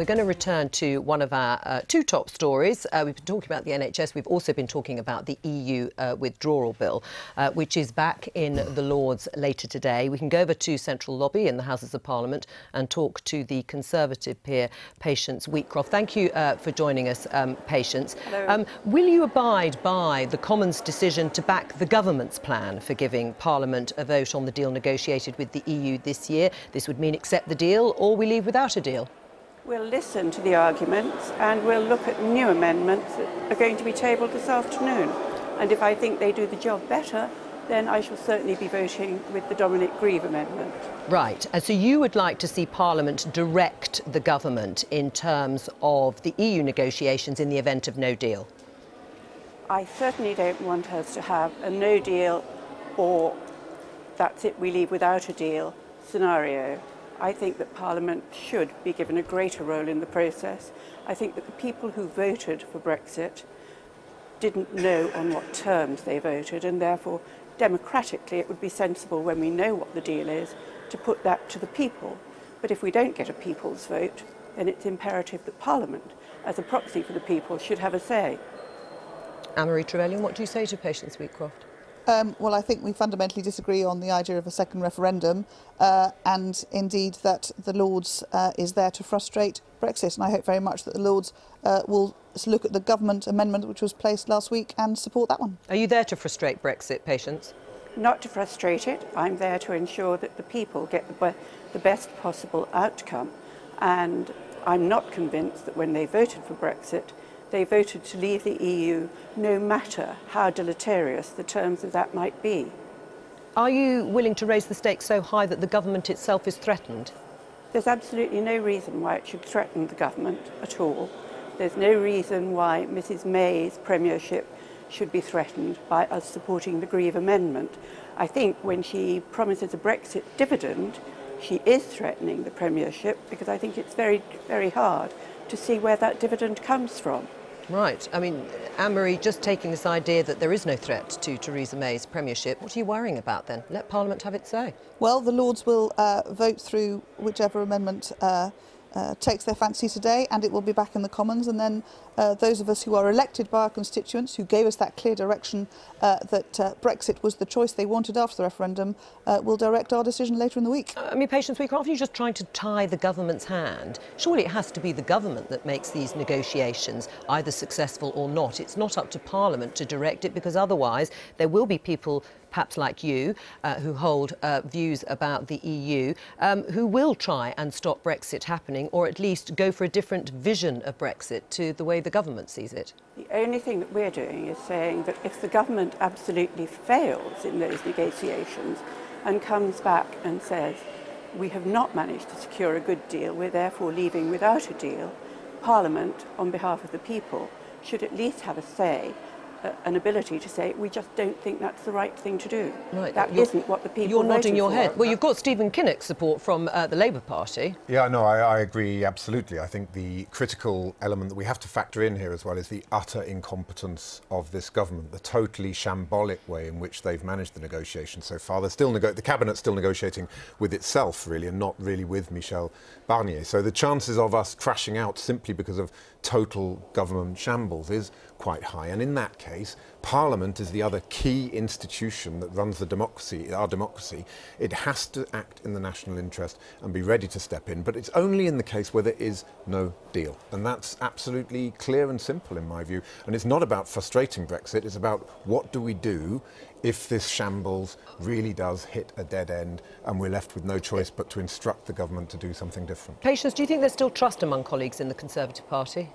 We're going to return to one of our uh, two top stories. Uh, we've been talking about the NHS. We've also been talking about the EU uh, withdrawal bill, uh, which is back in the Lords later today. We can go over to Central Lobby in the Houses of Parliament and talk to the Conservative peer, Patience Wheatcroft. Thank you uh, for joining us, um, Patience. Um, will you abide by the Commons' decision to back the government's plan for giving Parliament a vote on the deal negotiated with the EU this year? This would mean accept the deal or we leave without a deal. We'll listen to the arguments and we'll look at new amendments that are going to be tabled this afternoon. And if I think they do the job better, then I shall certainly be voting with the Dominic Grieve amendment. Right. And so you would like to see Parliament direct the government in terms of the EU negotiations in the event of no deal? I certainly don't want us to have a no deal or that's it, we leave without a deal scenario. I think that Parliament should be given a greater role in the process. I think that the people who voted for Brexit didn't know on what terms they voted and therefore democratically it would be sensible when we know what the deal is to put that to the people. But if we don't get a people's vote, then it's imperative that Parliament, as a proxy for the people, should have a say. Anne-Marie Trevelyan, what do you say to Patience Wheatcroft? Um, well, I think we fundamentally disagree on the idea of a second referendum uh, and indeed that the Lords uh, is there to frustrate Brexit. And I hope very much that the Lords uh, will look at the government amendment which was placed last week and support that one. Are you there to frustrate Brexit, Patience? Not to frustrate it. I'm there to ensure that the people get the, the best possible outcome. And I'm not convinced that when they voted for Brexit, they voted to leave the EU no matter how deleterious the terms of that might be. Are you willing to raise the stakes so high that the government itself is threatened? There's absolutely no reason why it should threaten the government at all. There's no reason why Mrs May's premiership should be threatened by us supporting the Grieve Amendment. I think when she promises a Brexit dividend, she is threatening the premiership because I think it's very, very hard to see where that dividend comes from. Right. I mean, Anne-Marie, just taking this idea that there is no threat to Theresa May's premiership, what are you worrying about then? Let Parliament have its say. Well, the Lords will uh, vote through whichever amendment uh, uh, takes their fancy today and it will be back in the Commons and then uh, those of us who are elected by our constituents who gave us that clear direction uh, that uh, Brexit was the choice they wanted after the referendum uh, will direct our decision later in the week. I mean, Patience Week, aren't you just trying to tie the government's hand? Surely it has to be the government that makes these negotiations either successful or not. It's not up to Parliament to direct it because otherwise there will be people perhaps like you, uh, who hold uh, views about the EU, um, who will try and stop Brexit happening or at least go for a different vision of Brexit to the way the government sees it? The only thing that we're doing is saying that if the government absolutely fails in those negotiations and comes back and says, we have not managed to secure a good deal, we're therefore leaving without a deal, Parliament, on behalf of the people, should at least have a say an ability to say we just don't think that's the right thing to do. Right. That isn't what the people. You're nodding your for. head. Well, you've got Stephen Kinnock's support from uh, the Labour Party. Yeah, no, I, I, agree absolutely. I think the critical element that we have to factor in here as well is the utter incompetence of this government, the totally shambolic way in which they've managed the negotiations so far. They're still the cabinet's still negotiating with itself, really, and not really with Michel Barnier. So the chances of us crashing out simply because of total government shambles is quite high. And in that case, Parliament is the other key institution that runs the democracy, our democracy. It has to act in the national interest and be ready to step in. But it's only in the case where there is no deal. And that's absolutely clear and simple in my view. And it's not about frustrating Brexit, it's about what do we do if this shambles really does hit a dead end and we're left with no choice but to instruct the government to do something different. Patience, do you think there's still trust among colleagues in the Conservative Party?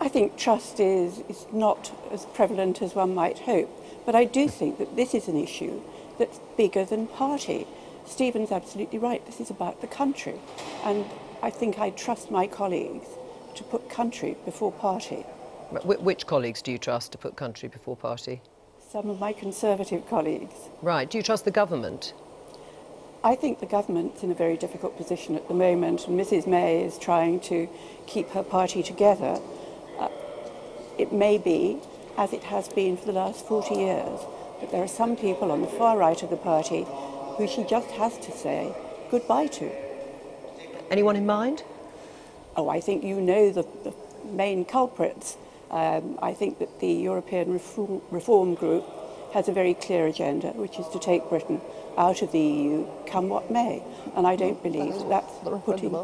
I think trust is, is not as prevalent as one might hope, but I do think that this is an issue that's bigger than party. Stephen's absolutely right. This is about the country. And I think I trust my colleagues to put country before party. Which colleagues do you trust to put country before party? some of my Conservative colleagues. Right. Do you trust the government? I think the government's in a very difficult position at the moment, and Mrs May is trying to keep her party together. It may be, as it has been for the last 40 years, that there are some people on the far right of the party who she just has to say goodbye to. Anyone in mind? Oh, I think you know the, the main culprits. Um, I think that the European Reform, Reform Group has a very clear agenda, which is to take Britain out of the EU, come what may. And I don't believe that that's putting.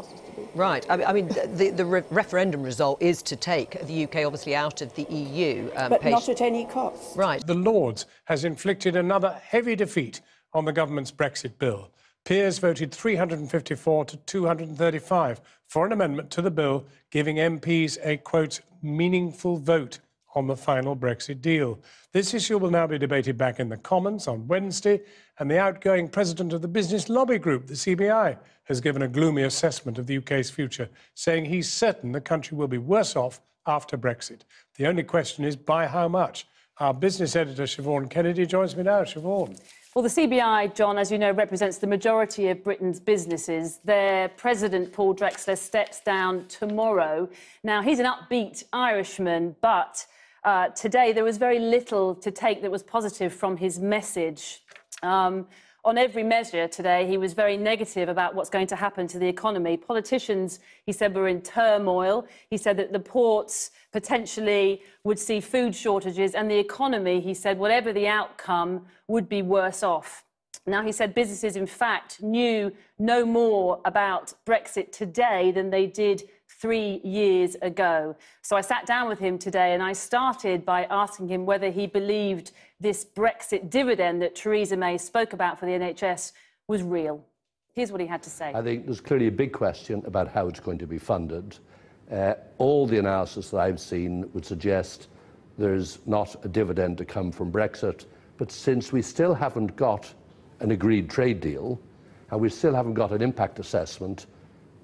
Right. I mean, I mean the, the re referendum result is to take the UK obviously out of the EU. Um, but not at any cost. Right. The Lords has inflicted another heavy defeat on the government's Brexit bill. Peers voted 354 to 235 for an amendment to the bill giving MPs a, quote, meaningful vote on the final Brexit deal. This issue will now be debated back in the Commons on Wednesday, and the outgoing president of the business lobby group, the CBI, has given a gloomy assessment of the UK's future, saying he's certain the country will be worse off after Brexit. The only question is by how much? Our business editor, Siobhan Kennedy, joins me now. Siobhan. Well, the CBI, John, as you know, represents the majority of Britain's businesses. Their president, Paul Drechsler, steps down tomorrow. Now, he's an upbeat Irishman, but uh, today there was very little to take that was positive from his message. Um, on every measure today, he was very negative about what's going to happen to the economy. Politicians, he said, were in turmoil. He said that the ports potentially would see food shortages, and the economy, he said, whatever the outcome, would be worse off. Now, he said businesses, in fact, knew no more about Brexit today than they did three years ago. So I sat down with him today and I started by asking him whether he believed this Brexit dividend that Theresa May spoke about for the NHS was real. Here's what he had to say. I think there's clearly a big question about how it's going to be funded. Uh, all the analysis that I've seen would suggest there's not a dividend to come from Brexit. But since we still haven't got an agreed trade deal and we still haven't got an impact assessment,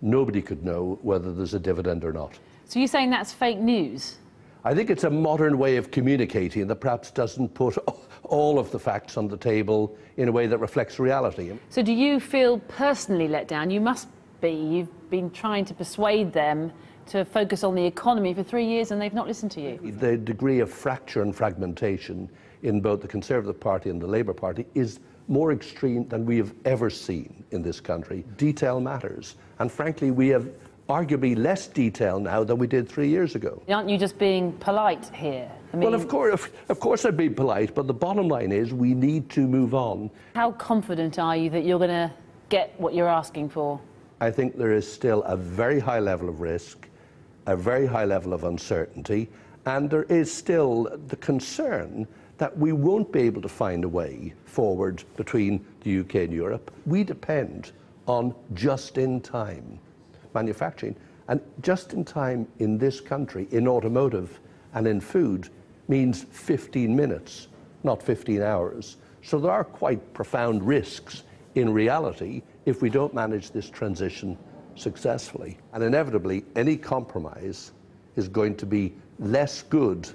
nobody could know whether there's a dividend or not. So you're saying that's fake news? I think it's a modern way of communicating that perhaps doesn't put all of the facts on the table in a way that reflects reality. So do you feel personally let down? You must be. You've been trying to persuade them to focus on the economy for three years and they've not listened to you. The degree of fracture and fragmentation in both the Conservative Party and the Labour Party is more extreme than we have ever seen in this country. Detail matters. And frankly, we have arguably less detail now than we did three years ago. Aren't you just being polite here? I mean, well, of course, of, of course I'd be polite, but the bottom line is we need to move on. How confident are you that you're going to get what you're asking for? I think there is still a very high level of risk, a very high level of uncertainty, and there is still the concern that we won't be able to find a way forward between the UK and Europe. We depend on just in time manufacturing. And just in time in this country, in automotive and in food, means 15 minutes, not 15 hours. So there are quite profound risks in reality if we don't manage this transition successfully. And inevitably, any compromise is going to be less good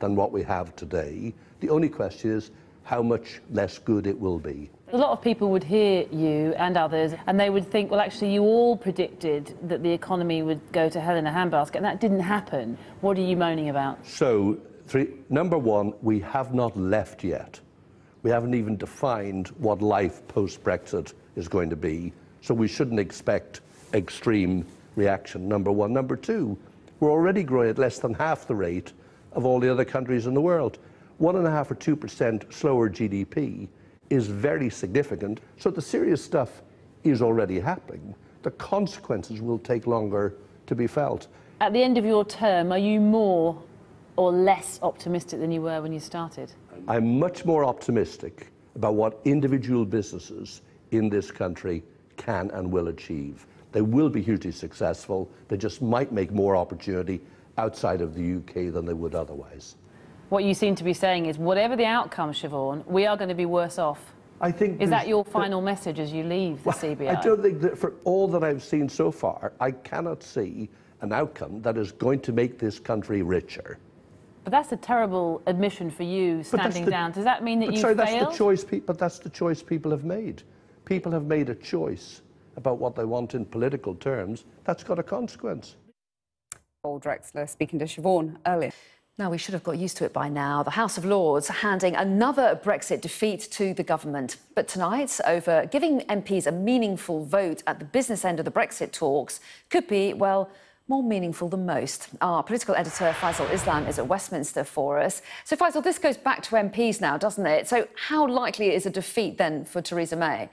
than what we have today. The only question is how much less good it will be. A lot of people would hear you and others and they would think, well, actually, you all predicted that the economy would go to hell in a handbasket, and that didn't happen. What are you moaning about? So, three, number one, we have not left yet. We haven't even defined what life post Brexit is going to be, so we shouldn't expect extreme reaction, number one. Number two, we're already growing at less than half the rate of all the other countries in the world. One and a half or two percent slower GDP is very significant. So the serious stuff is already happening. The consequences will take longer to be felt. At the end of your term, are you more or less optimistic than you were when you started? I'm much more optimistic about what individual businesses in this country can and will achieve. They will be hugely successful. They just might make more opportunity outside of the UK than they would otherwise what you seem to be saying is whatever the outcome, Siobhan, we are going to be worse off. I think is that your final message as you leave the well, CBI? I don't think that for all that I've seen so far, I cannot see an outcome that is going to make this country richer. But that's a terrible admission for you standing the, down. Does that mean that you sorry, failed? that's the choice. But that's the choice people have made. People have made a choice about what they want in political terms. That's got a consequence. Paul Drechsler speaking to Siobhan earlier. Now, we should have got used to it by now. The House of Lords handing another Brexit defeat to the government. But tonight, over giving MPs a meaningful vote at the business end of the Brexit talks could be, well, more meaningful than most. Our political editor, Faisal Islam, is at Westminster for us. So, Faisal, this goes back to MPs now, doesn't it? So, how likely is a defeat then for Theresa May?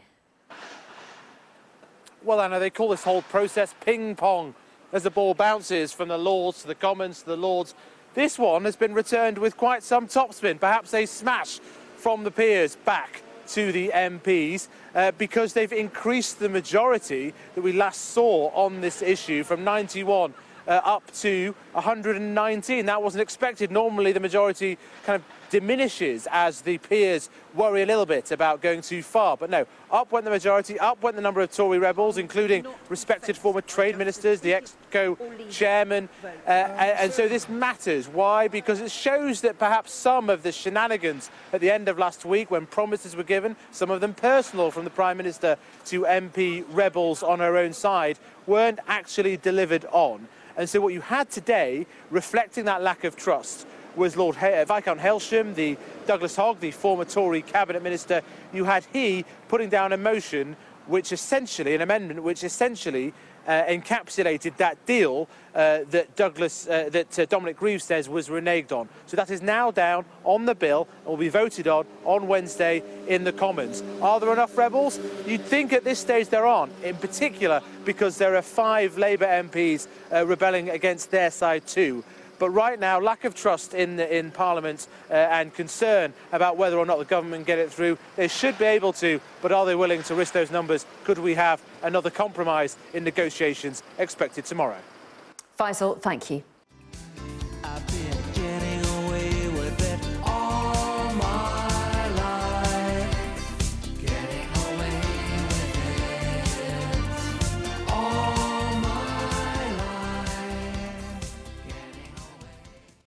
Well, Anna, they call this whole process ping pong as the ball bounces from the Lords to the Commons to the Lords. This one has been returned with quite some topspin, perhaps a smash from the peers back to the MPs uh, because they've increased the majority that we last saw on this issue from 91 uh, up to 119. That wasn't expected. Normally, the majority kind of diminishes as the peers worry a little bit about going too far. But no, up went the majority, up went the number of Tory rebels, including respected former trade ministers, the EXCO chairman. Uh, and so this matters. Why? Because it shows that perhaps some of the shenanigans at the end of last week, when promises were given, some of them personal from the Prime Minister to MP rebels on her own side, weren't actually delivered on. And so what you had today, reflecting that lack of trust, was Lord uh, Viscount Hailsham, the Douglas Hogg, the former Tory cabinet minister. You had he putting down a motion which essentially, an amendment which essentially encapsulated that deal uh, that Douglas, uh, that uh, Dominic Grieve says was reneged on. So that is now down on the bill and will be voted on on Wednesday in the Commons. Are there enough rebels? You'd think at this stage there aren't, in particular because there are five Labour MPs uh, rebelling against their side too. But right now, lack of trust in, in Parliament uh, and concern about whether or not the government get it through. They should be able to, but are they willing to risk those numbers? Could we have another compromise in negotiations expected tomorrow? Faisal, thank you.